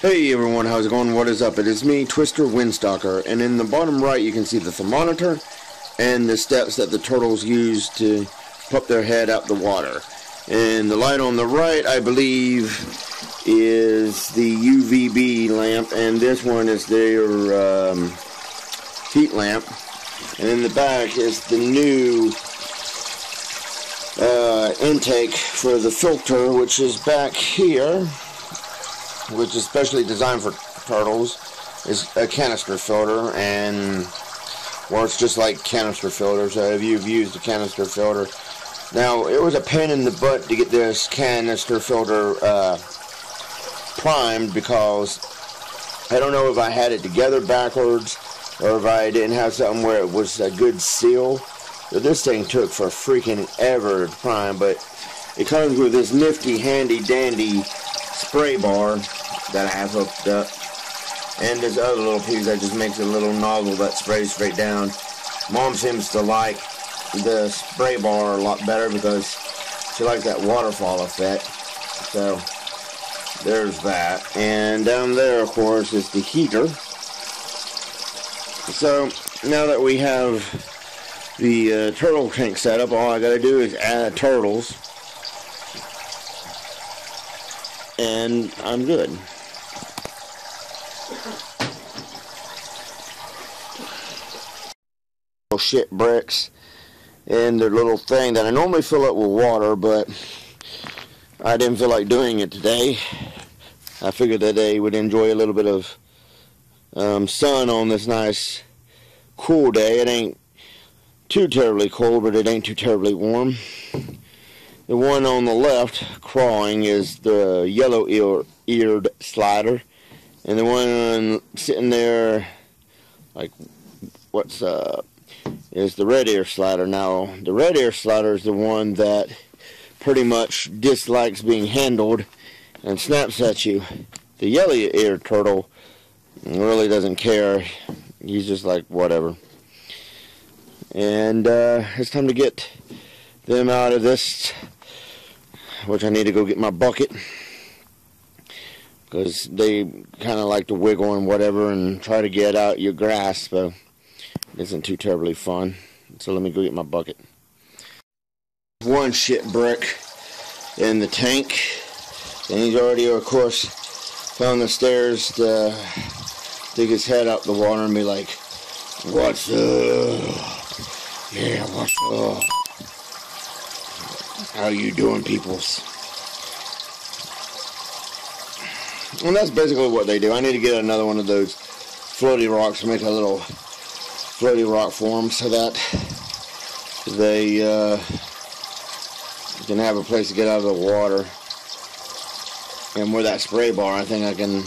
Hey everyone, how's it going? What is up? It is me, Twister Windstalker, and in the bottom right you can see the thermometer and the steps that the turtles use to pop their head out the water. And the light on the right, I believe, is the UVB lamp, and this one is their um, heat lamp. And in the back is the new uh, intake for the filter, which is back here which is specially designed for turtles, is a canister filter, and works just like canister filters. So if you've used a canister filter, now it was a pain in the butt to get this canister filter uh, primed because I don't know if I had it together backwards or if I didn't have something where it was a good seal. But this thing took for freaking ever to prime, but it comes with this nifty, handy, dandy spray bar that I have hooked up. And this other little piece that just makes a little nozzle that sprays straight down. Mom seems to like the spray bar a lot better because she likes that waterfall effect. So there's that. And down there, of course, is the heater. So now that we have the uh, turtle tank set up, all I gotta do is add turtles. And I'm good. Shipwrecks and their little thing that I normally fill up with water, but I didn't feel like doing it today. I figured that they would enjoy a little bit of um, sun on this nice cool day. It ain't too terribly cold, but it ain't too terribly warm. The one on the left crawling is the yellow ear eared slider. And the one sitting there, like, what's uh, is the red ear slider. Now, the red ear slider is the one that pretty much dislikes being handled and snaps at you. The yellow ear turtle really doesn't care. He's just like, whatever. And uh, it's time to get them out of this, which I need to go get my bucket. Because they kind of like to wiggle and whatever and try to get out your grasp. So isn't too terribly fun. So let me go get my bucket. One shit brick in the tank. And he's already, of course, found the stairs to stick his head out the water and be like, What's up? Yeah, what's up? How you doing, peoples? And that's basically what they do. I need to get another one of those floaty rocks to make a little floaty rock form so that they uh, can have a place to get out of the water. And with that spray bar, I think I can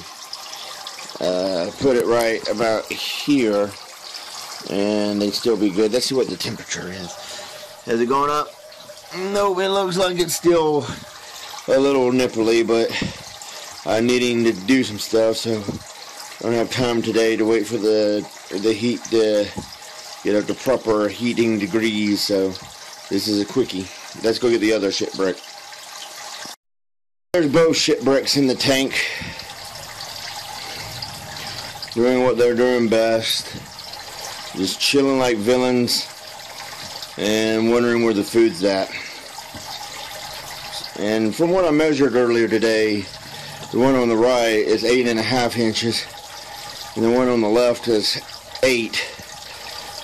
uh, put it right about here and they'd still be good. Let's see what the temperature is. Is it going up? Nope, it looks like it's still a little nipply, but I'm needing to do some stuff, so I don't have time today to wait for the the heat to get up to proper heating degrees. So this is a quickie. Let's go get the other shipwreck. There's both shipwrecks in the tank, doing what they're doing best, just chilling like villains, and wondering where the food's at. And from what I measured earlier today, the one on the right is eight and a half inches and the one on the left is 8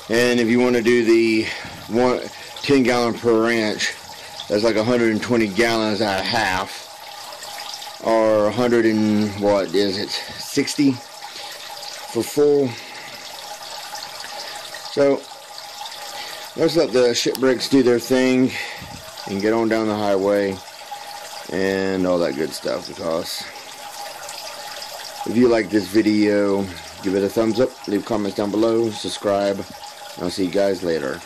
and if you want to do the one 10 gallon per inch that's like 120 gallons at a half or 100 and what is it 60 for full. So let's let the shipwrecks do their thing and get on down the highway and all that good stuff because if you like this video, give it a thumbs up, leave comments down below, subscribe, I'll see you guys later.